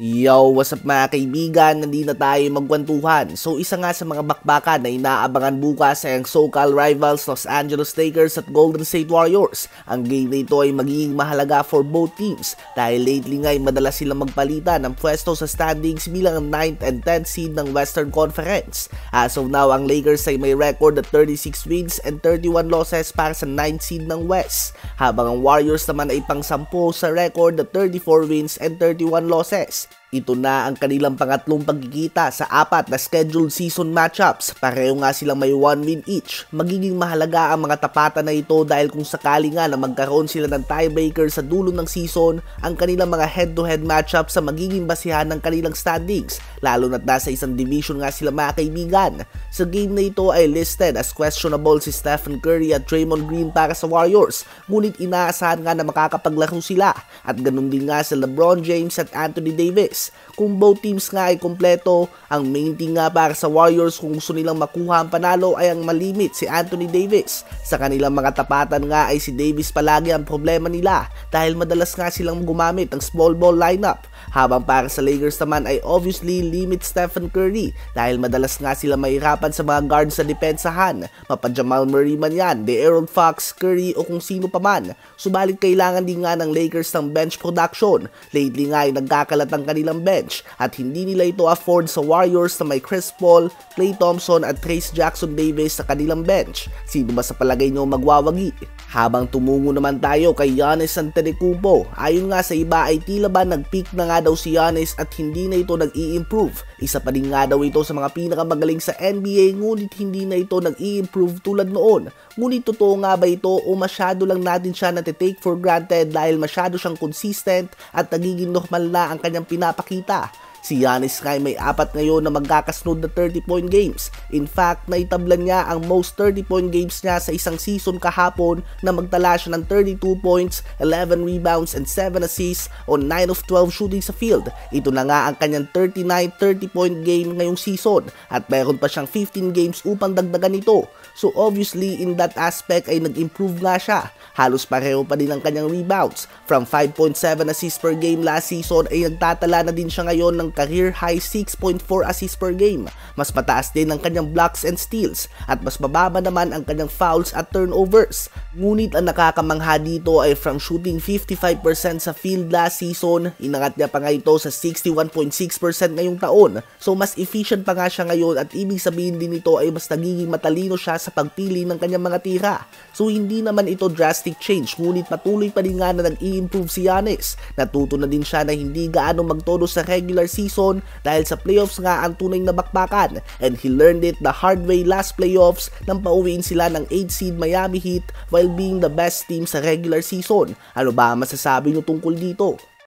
Yo, what's up mga kaibigan? Nandito na tayo magkwentuhan. So isa nga sa mga bakbakan na inaabangan bukas ay ang SoCal rivals Los Angeles Lakers at Golden State Warriors. Ang game na ito ay magiging mahalaga for both teams dahil lately nga ay madalas silang magpalitan ng pwesto sa standings bilang ang 9th and 10th seed ng Western Conference. As of now, ang Lakers ay may record at 36 wins and 31 losses para sa 9th seed ng West. Habang ang Warriors naman ay pang 10 sa record at 34 wins and 31 losses. Ito na ang kanilang pangatlong pagkikita sa apat na scheduled season matchups. Pareho nga silang may one win each. Magiging mahalaga ang mga tapatan na ito dahil kung sakali nga na magkaroon sila ng tiebreaker sa dulo ng season, ang kanilang mga head-to-head matchups sa magiging basihan ng kanilang standings. Lalo na't nasa isang division nga sila mga kaibigan. Sa game na ito ay listed as questionable si Stephen Curry at Draymond Green para sa Warriors. Ngunit inaasahan nga na makakapaglaro sila. At ganun din nga sa LeBron James at Anthony Davis. Kung both teams nga ay kompleto, ang main thing nga para sa Warriors kung gusto nilang makuha ang panalo ay ang malimit si Anthony Davis. Sa kanilang mga tapatan nga ay si Davis palagi ang problema nila dahil madalas nga silang gumamit ng small ball lineup. Habang para sa Lakers naman ay obviously limit Stephen Curry dahil madalas nga sila mahirapan sa mga guards sa depensahan. Mapa Jamal Murray man yan, De'Aaron Fox, Curry o kung sino pa man. Subalit kailangan din nga ng Lakers ng bench production. Lately nga ay nagkakalat ang kanilang bench at hindi nila ito afford sa Warriors na may Chris Paul, Klay Thompson at Trace Jackson Davis sa kanilang bench. Sino ba sa palagay nyo magwawagi? Habang tumungo naman tayo kay Giannis Antetokounmpo, ayon nga sa iba ay tila ba nag-peak na nga daw si Giannis at hindi na ito nag-i-improve. Isa pa din nga daw ito sa mga pinakamagaling sa NBA ngunit hindi na ito nag-i-improve tulad noon. Ngunit totoo nga ba ito o masyado lang natin siya na take for granted dahil masyado siyang consistent at nagiging normal na ang kanyang pinapakita? pinapakita Si Giannis nga may apat ngayon na magkakasunod na 30-point games. In fact, naitablan niya ang most 30-point games niya sa isang season kahapon na magtala siya ng 32 points, 11 rebounds, and 7 assists on 9 of 12 shooting sa field. Ito na nga ang kanyang 39 30-point game ngayong season at meron pa siyang 15 games upang dagdagan ito. So obviously, in that aspect ay nag-improve nga siya. Halos pareho pa din ang kanyang rebounds. From 5.7 assists per game last season ay nagtatala na din siya ngayon ng career high 6.4 assists per game. Mas mataas din ang kanyang blocks and steals at mas mababa naman ang kanyang fouls at turnovers. Ngunit ang nakakamangha dito ay from shooting 55% sa field last season, inangat niya pa nga ito sa 61.6% ngayong taon. So mas efficient pa nga siya ngayon at ibig sabihin din ito ay mas nagiging matalino siya sa pagpili ng kanyang mga tira. So hindi naman ito drastic change ngunit patuloy pa din nga na nag-i-improve si Giannis. Natuto na din siya na hindi gaano magtodo sa regular season dahil sa playoffs nga ang tunay na bakbakan and he learned it the hard way last playoffs nang pauwiin sila ng 8 seed Miami Heat while being the best team sa regular season. Ano ba masasabi nyo tungkol dito?